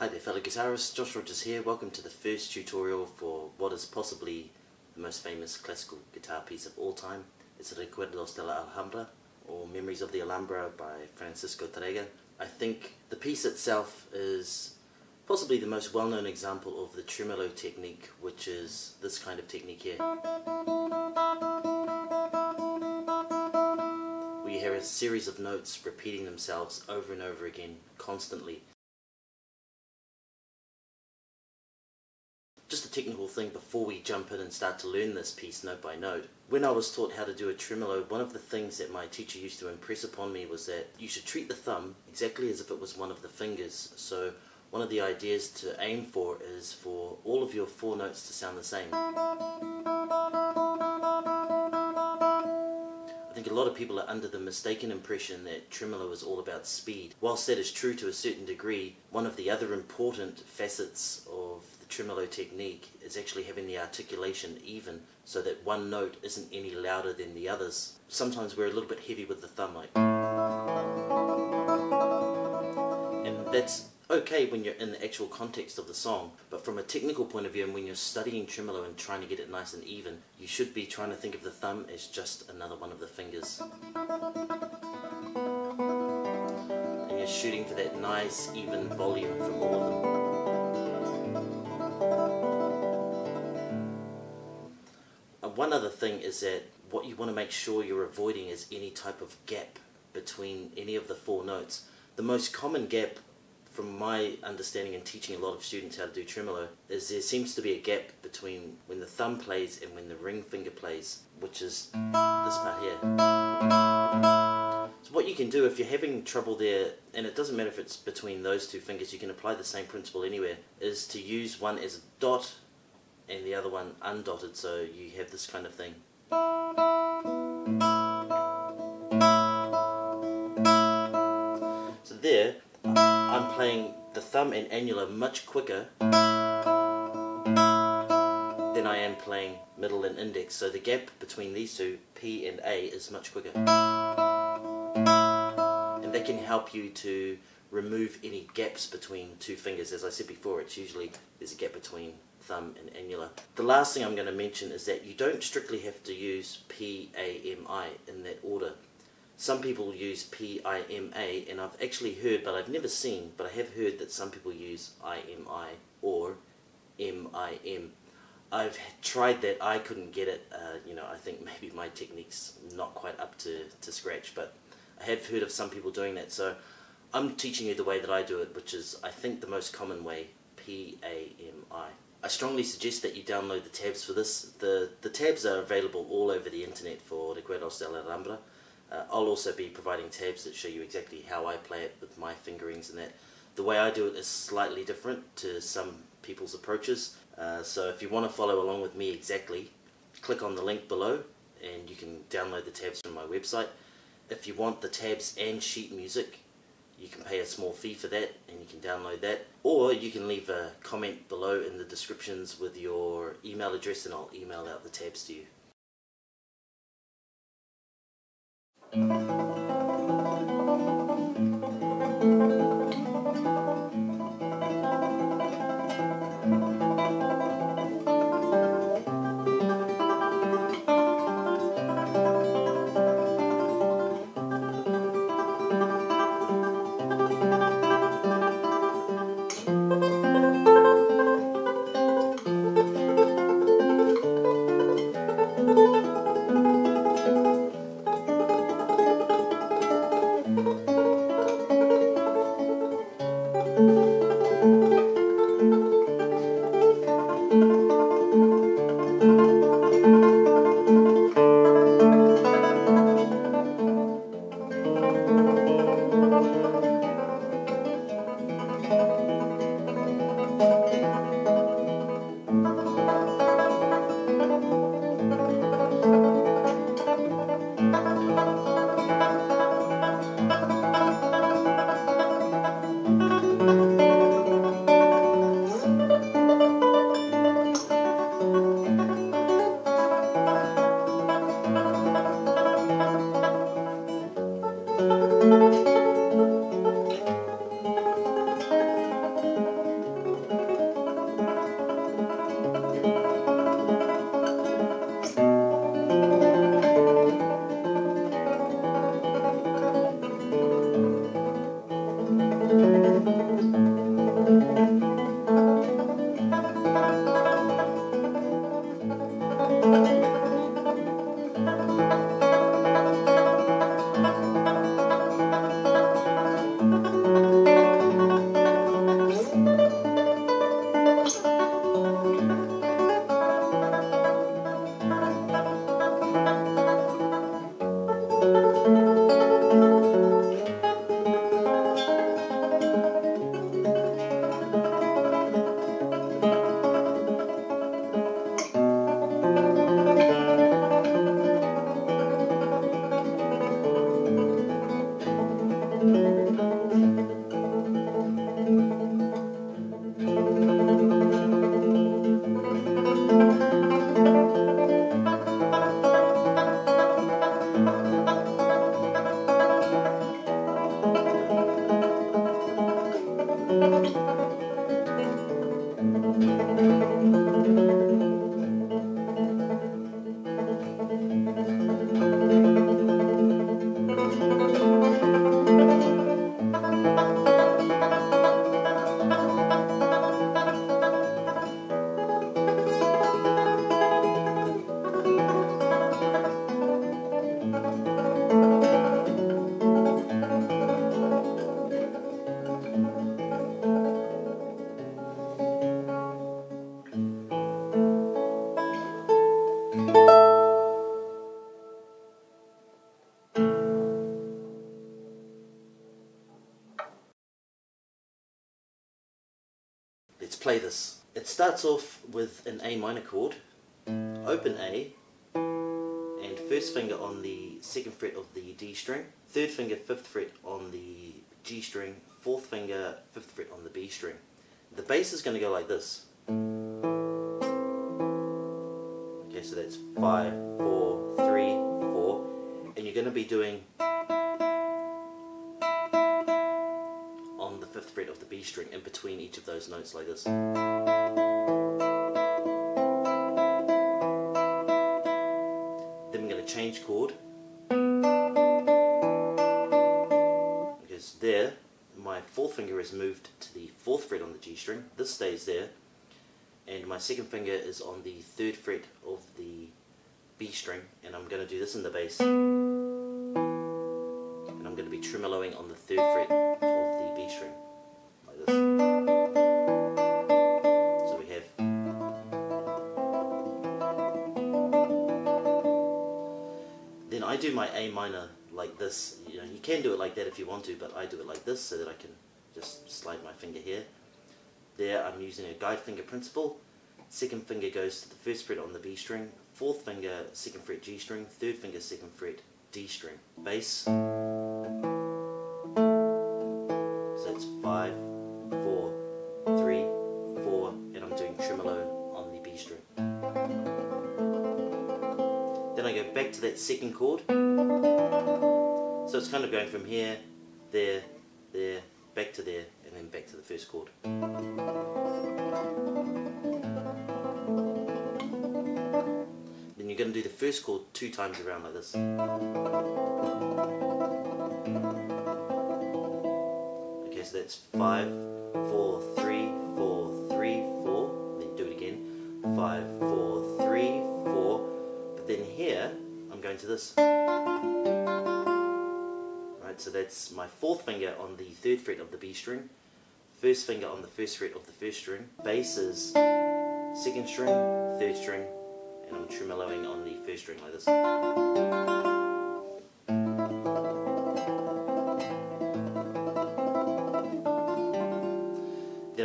Hi there fellow guitarists, Josh Rogers here. Welcome to the first tutorial for what is possibly the most famous classical guitar piece of all time. It's Recuerdos de la Alhambra, or Memories of the Alhambra by Francisco Tárrega. I think the piece itself is possibly the most well-known example of the tremolo technique, which is this kind of technique here. We hear a series of notes repeating themselves over and over again, constantly. Technical thing before we jump in and start to learn this piece note by note. When I was taught how to do a tremolo, one of the things that my teacher used to impress upon me was that you should treat the thumb exactly as if it was one of the fingers. So one of the ideas to aim for is for all of your four notes to sound the same. I think a lot of people are under the mistaken impression that tremolo is all about speed. Whilst that is true to a certain degree, one of the other important facets of tremolo technique is actually having the articulation even so that one note isn't any louder than the others. Sometimes we're a little bit heavy with the thumb like and that's okay when you're in the actual context of the song but from a technical point of view and when you're studying tremolo and trying to get it nice and even you should be trying to think of the thumb as just another one of the fingers and you're shooting for that nice even volume from all of them one other thing is that what you want to make sure you're avoiding is any type of gap between any of the four notes. The most common gap from my understanding and teaching a lot of students how to do tremolo is there seems to be a gap between when the thumb plays and when the ring finger plays, which is this part here. So what you can do if you're having trouble there, and it doesn't matter if it's between those two fingers, you can apply the same principle anywhere, is to use one as a dot and the other one undotted so you have this kind of thing. So there, I'm playing the thumb and annular much quicker than I am playing middle and index. So the gap between these two, P and A, is much quicker. And that can help you to remove any gaps between two fingers. As I said before, it's usually there's a gap between thumb and annular. The last thing I'm going to mention is that you don't strictly have to use P-A-M-I in that order. Some people use P-I-M-A and I've actually heard, but I've never seen, but I have heard that some people use I-M-I or M-I-M. I've tried that, I couldn't get it, uh, you know, I think maybe my technique's not quite up to, to scratch, but I have heard of some people doing that, so I'm teaching you the way that I do it, which is, I think, the most common way, P-A-M-I. I strongly suggest that you download the tabs for this. The, the tabs are available all over the internet for Recuerdos de la Alhambra. Uh, I'll also be providing tabs that show you exactly how I play it with my fingerings and that. The way I do it is slightly different to some people's approaches. Uh, so if you want to follow along with me exactly, click on the link below and you can download the tabs from my website. If you want the tabs and sheet music, you can pay a small fee for that and you can download that or you can leave a comment below in the descriptions with your email address and I'll email out the tabs to you. Play this. It starts off with an A minor chord, open A, and first finger on the second fret of the D string, third finger fifth fret on the G string, fourth finger fifth fret on the B string. The bass is going to go like this. Okay, so that's five, four, three, four, and you're going to be doing the fret of the B string in between each of those notes like this. Then we're going to change chord. Because there, my fourth finger is moved to the fourth fret on the G string. This stays there. And my second finger is on the third fret of the B string. And I'm going to do this in the bass. And I'm going to be tremoloing on the third fret of the B string. A minor like this. You know, you can do it like that if you want to, but I do it like this so that I can just slide my finger here. There I'm using a guide finger principle. Second finger goes to the first fret on the B string, fourth finger second fret G string, third finger second fret D string. Bass. So that's five, four, three, four, and I'm doing tremolo on the B string. Then I go back to that second chord. So it's kind of going from here, there, there, back to there, and then back to the first chord. Then you're going to do the first chord two times around like this. Okay, so that's five, four, three, four, three, four. Then do it again. Five, four, three, four. But then here, I'm going to this. Right, so that's my fourth finger on the third fret of the B string, first finger on the first fret of the first string, bass is second string, third string, and I'm tremoloing on the first string like this. Then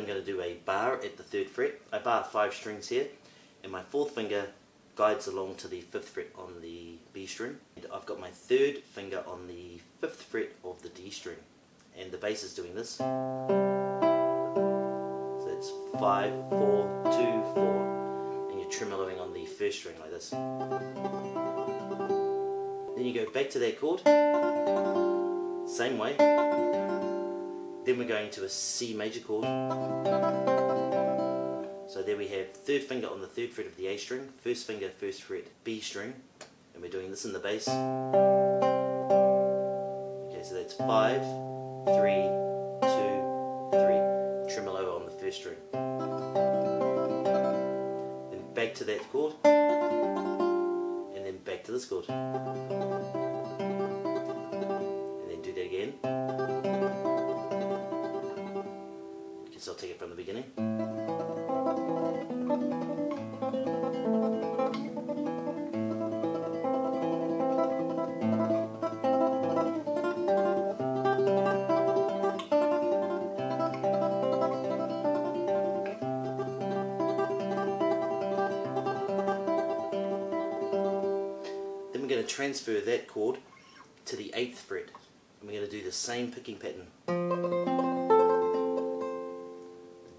I'm going to do a bar at the third fret. I bar five strings here, and my fourth finger guides along to the fifth fret on the B string. And I've got my third finger on the fifth fret of the D string, and the bass is doing this. So it's five, four, two, four, and you're tremoloing on the first string like this. Then you go back to that chord, same way. Then we're going to a C major chord. So there we have third finger on the third fret of the A string, first finger, first fret, B string, and we're doing this in the bass. Okay, so that's five, three, two, three, tremolo on the first string. Then back to that chord, and then back to this chord. And then do that again. Okay, so I'll take it from the beginning. Going to transfer that chord to the 8th fret. And we're going to do the same picking pattern.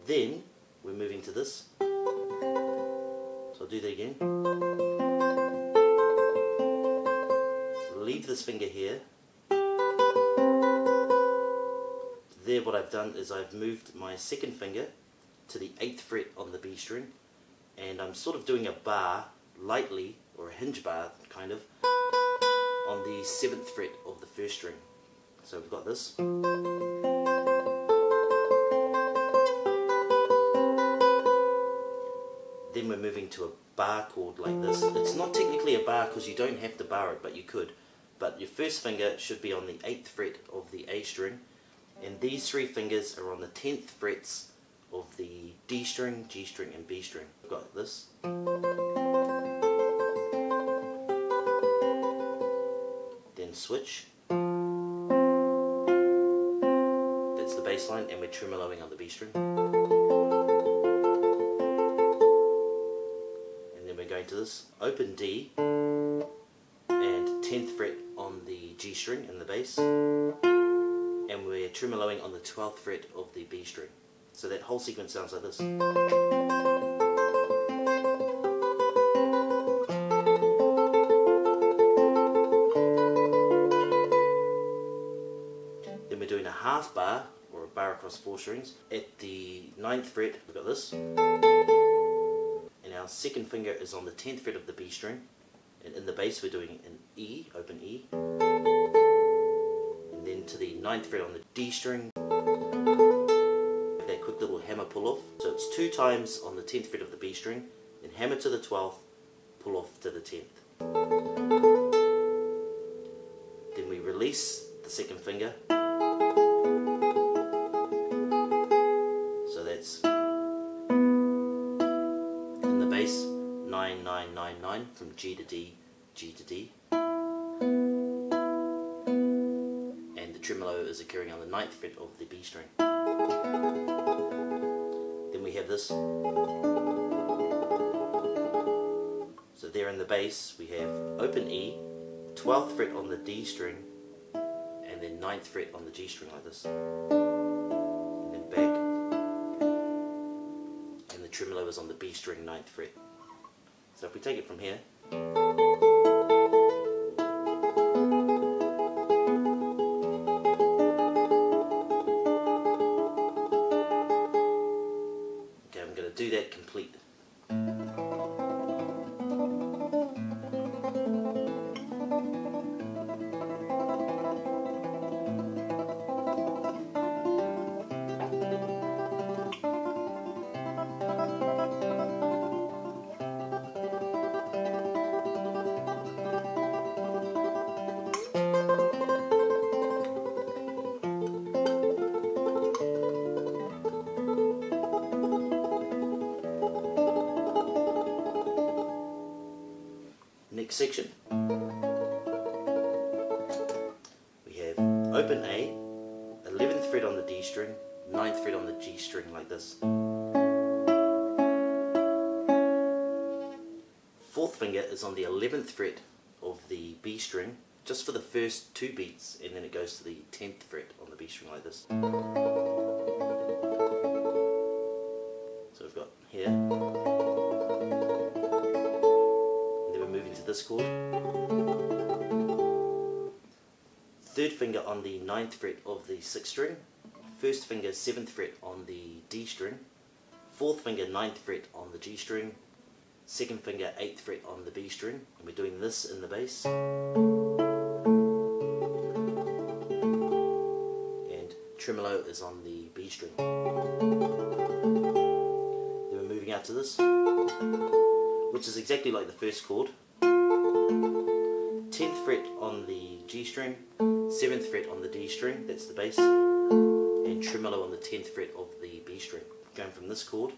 Then we're moving to this. So I'll do that again. Leave this finger here. there what I've done is I've moved my second finger to the 8th fret on the B string and I'm sort of doing a bar lightly or a hinge bar kind of on the 7th fret of the first string. So we've got this. Then we're moving to a bar chord like this. It's not technically a bar because you don't have to bar it, but you could. But your first finger should be on the 8th fret of the A string, and these three fingers are on the 10th frets of the D string, G string, and B string. I've got this. Switch. That's the bass line, and we're tremoloing on the B string. And then we're going to this open D and 10th fret on the G string in the bass and we're tremoloing on the 12th fret of the B string. So that whole sequence sounds like this. Half bar or a bar across four strings. At the ninth fret we've got this. And our second finger is on the 10th fret of the B string. And in the bass we're doing an E, open E. And then to the 9th fret on the D string. That quick little hammer pull off. So it's two times on the 10th fret of the B string then hammer to the 12th pull off to the 10th then we release the second finger 9999 from G to D, G to D. And the tremolo is occurring on the ninth fret of the B string. Then we have this. So there in the bass we have open E, 12th fret on the D string, and then 9th fret on the G string like this. Is on the B string 9th fret. So if we take it from here, Next section. We have open A, 11th fret on the D string, 9th fret on the G string like this. Fourth finger is on the 11th fret of the B string, just for the first two beats, and then it goes to the 10th fret on the B string like this. So we've got here. This chord. Third finger on the ninth fret of the 6th string. First finger 7th fret on the D string. Fourth finger 9th fret on the G string. Second finger 8th fret on the B string. And we're doing this in the bass. And tremolo is on the B string. Then we're moving out to this, which is exactly like the first chord. 10th fret on the G string, 7th fret on the D string, that's the bass, and tremolo on the 10th fret of the B string. Going from this chord.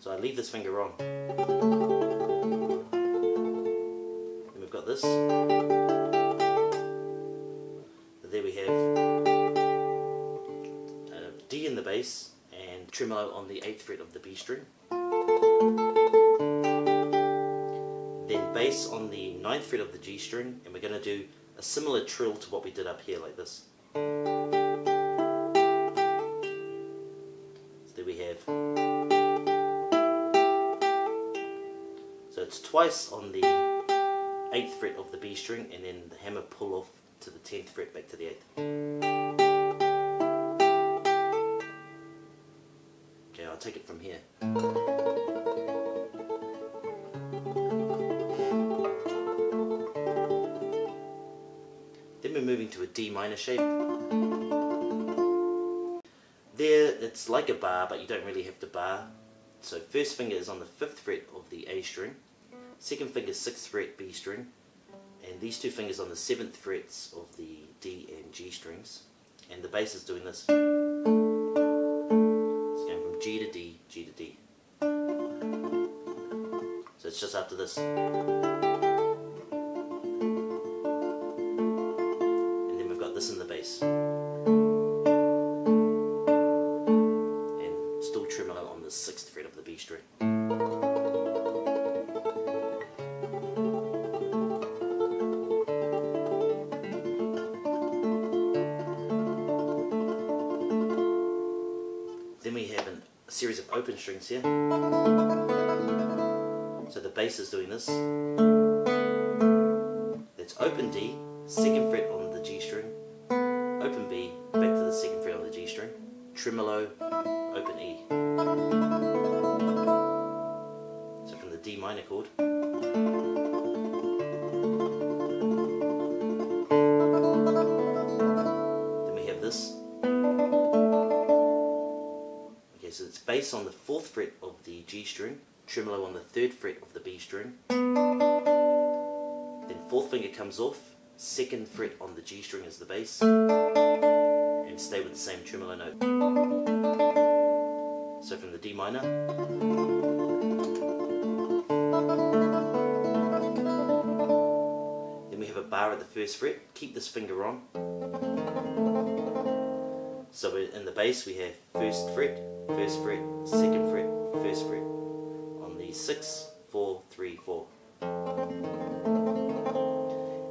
So I leave this finger on. Then we've got this. There we have a D in the bass and tremolo on the 8th fret of the B string. Bass on the 9th fret of the G string and we're going to do a similar trill to what we did up here like this. So there we have. So it's twice on the 8th fret of the B string and then the hammer pull off to the 10th fret back to the 8th. Okay, I'll take it from here. Moving to a D minor shape. There, it's like a bar, but you don't really have to bar. So first finger is on the 5th fret of the A string, second finger 6th fret B string, and these two fingers on the 7th frets of the D and G strings. And the bass is doing this. It's going from G to D, G to D. So it's just after this. This in the bass. And still tremolo on the 6th fret of the B string. Then we have an, a series of open strings here. So the bass is doing this. That's open D, second fret on minor chord. Then we have this. Okay, so it's bass on the fourth fret of the G string, tremolo on the third fret of the B string. Then fourth finger comes off, second fret on the G string is the bass, and stay with the same tremolo note. So from the D minor. First fret, keep this finger on. So in the bass we have first fret, first fret, second fret, first fret. On the 6, 4, 3, 4.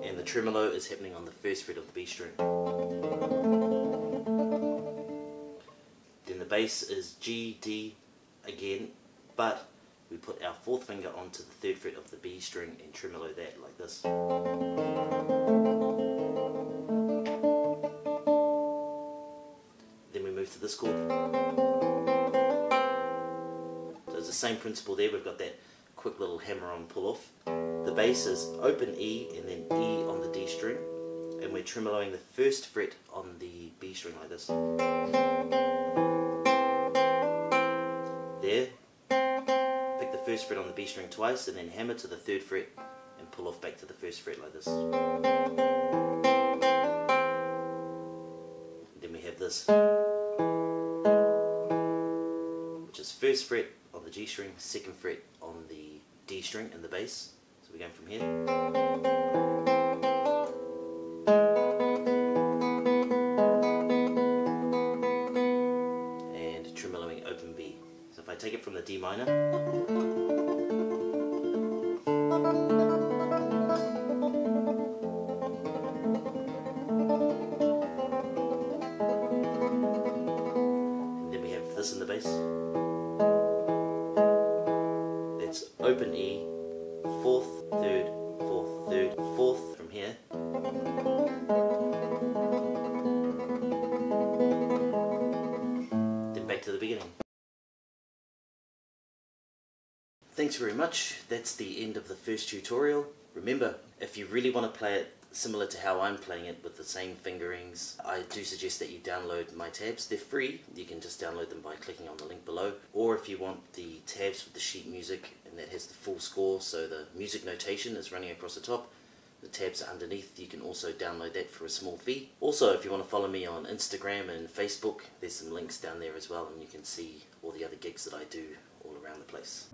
And the tremolo is happening on the first fret of the B string. Then the bass is G, D again, but we put our fourth finger onto the third fret of the B string and tremolo that like this. Then we move to this chord. So it's the same principle there, we've got that quick little hammer on pull off. The bass is open E and then E on the D string, and we're tremoloing the first fret on the B string like this. First fret on the B string twice and then hammer to the third fret and pull off back to the first fret like this. Then we have this, which is first fret on the G string, second fret on the D string in the bass. So we're going from here. And tremoloing open B. So if I take it from the D minor, very much. That's the end of the first tutorial. Remember, if you really want to play it similar to how I'm playing it with the same fingerings, I do suggest that you download my tabs. They're free. You can just download them by clicking on the link below. Or if you want the tabs with the sheet music and that has the full score, so the music notation is running across the top, the tabs are underneath. You can also download that for a small fee. Also, if you want to follow me on Instagram and Facebook, there's some links down there as well, and you can see all the other gigs that I do all around the place.